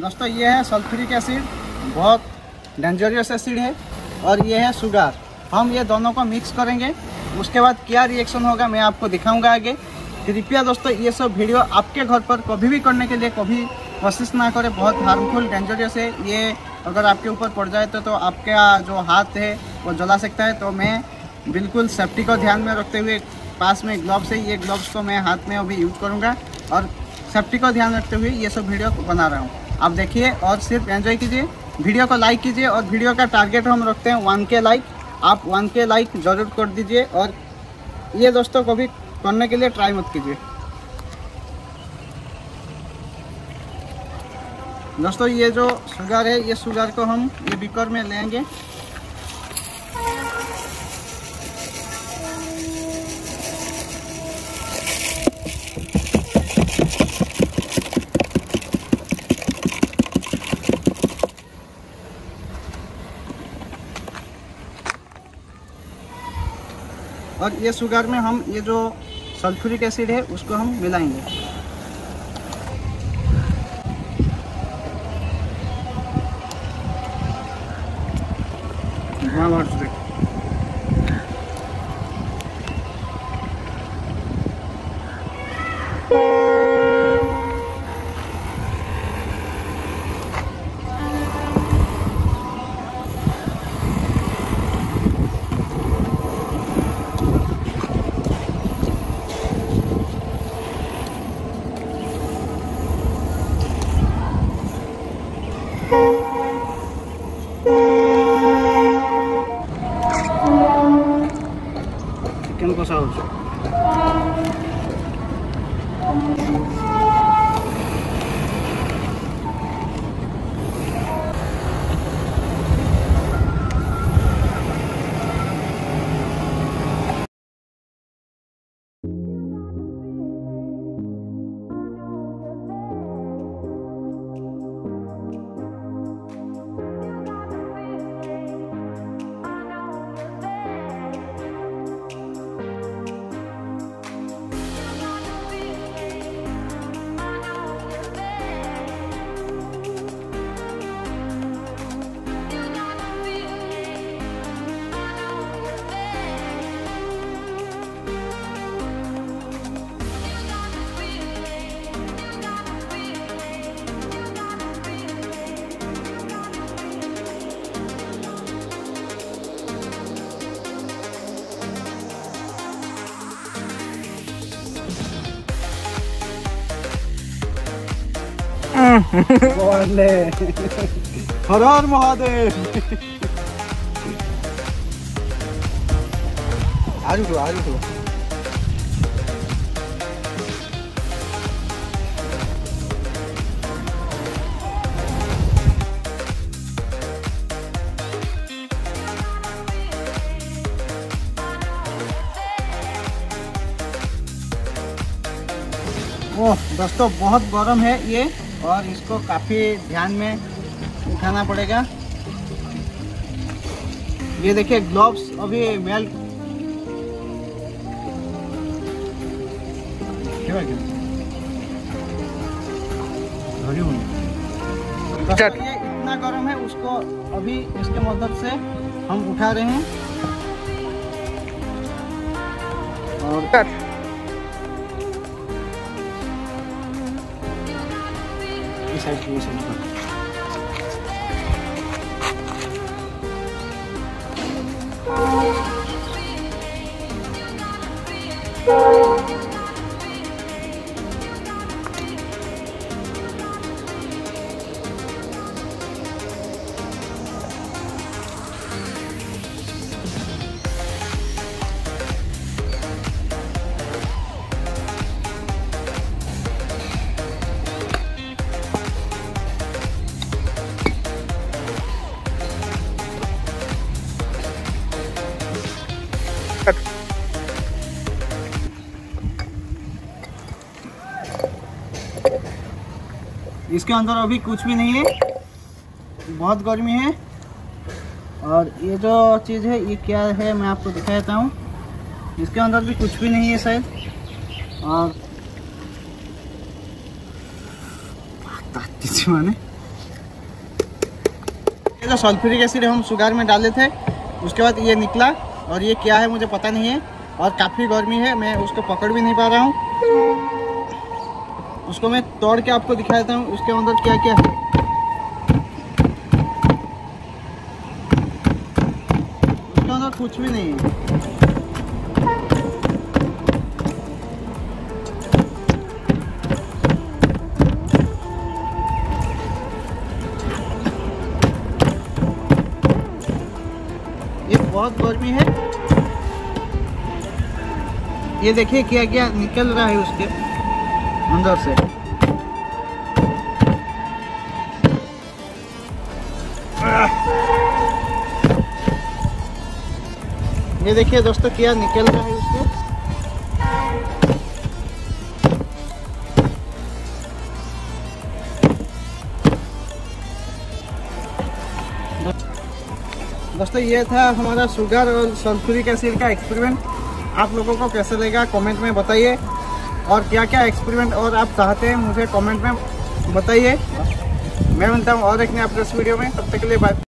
दोस्तों ये है सल्फ्यूरिक एसिड। बहुत डेंजरियस एसिड है और ये है शुगर हम ये दोनों को मिक्स करेंगे। उसके बाद क्या रिएक्शन होगा मैं आपको दिखाऊँगा आगे। कृपया दोस्तों ये सब वीडियो आपके घर पर कभी भी करने के लिए कभी कोशिश ना करें। बहुत हार्मफुल डेंजरियस है। ये अगर आपके ऊपर पड़ जाए तो, तो आपका जो हाथ है वो जला सकता है। तो मैं बिल्कुल सेफ्टी को ध्यान में रखते हुए पास में ग्लव्स है। ये ग्लव्स को मैं हाथ में अभी यूज़ करूँगा और सेफ्टी को ध्यान रखते हुए ये सब वीडियो बना रहा हूँ। आप देखिए और सिर्फ़ एंजॉय कीजिए। वीडियो को लाइक कीजिए और वीडियो का टारगेट हम रखते हैं वन के लाइक आप वन के लाइक ज़रूर कर दीजिए और ये दोस्तों को भी करने के लिए ट्राई मत कीजिए। दोस्तों, ये जो शुगर है, ये शुगर को हम ये बिकर में लेंगे। और ये शुगर में हम ये जो सल्फ्यूरिक एसिड है उसको हम मिलाएँगे हाँ, बहुत सही। 上去。हर हर महादेव। आज तो आज तो ओह दोस्तों बहुत गर्म है ये। और इसको काफ़ी ध्यान में उठाना पड़ेगा। ये देखिए ग्लोव्स अभी मेल्ट दोस्तों, ये इतना गर्म है उसको अभी इसके मदद से हम उठा रहे हैं। और ये साइड ये साइड इसके अंदर अभी कुछ भी नहीं है। बहुत गर्मी है। और ये जो चीज़ है, ये क्या है मैं आपको दिखा देता हूँ। इसके अंदर भी कुछ भी नहीं है शायद। और माने जो सल्फ्यूरिक एसिड हम शुगर में डाले थे, उसके बाद ये निकला और ये क्या है मुझे पता नहीं है। और काफ़ी गर्मी है, मैं उसको पकड़ भी नहीं पा रहा हूँ। उसको मैं तोड़ के आपको दिखा देता हूँ, उसके अंदर क्या क्या है। उसके अंदर कुछ भी नहीं है। ये बहुत गर्मी है। ये देखिए क्या क्या निकल रहा है उसके। अंदर से। ये देखिए दोस्तों, क्या निकल रहा है उसके। दोस्तों, ये था हमारा शुगर और सल्फ्यूरिक एसिड का एक्सपेरिमेंट आप लोगों को कैसे लगा कमेंट में बताइए। और क्या क्या एक्सपेरिमेंट और आप चाहते हैं मुझे कमेंट में बताइए। मैं बनता हूँ और देखने आप इस वीडियो में। तब तक के लिए बाय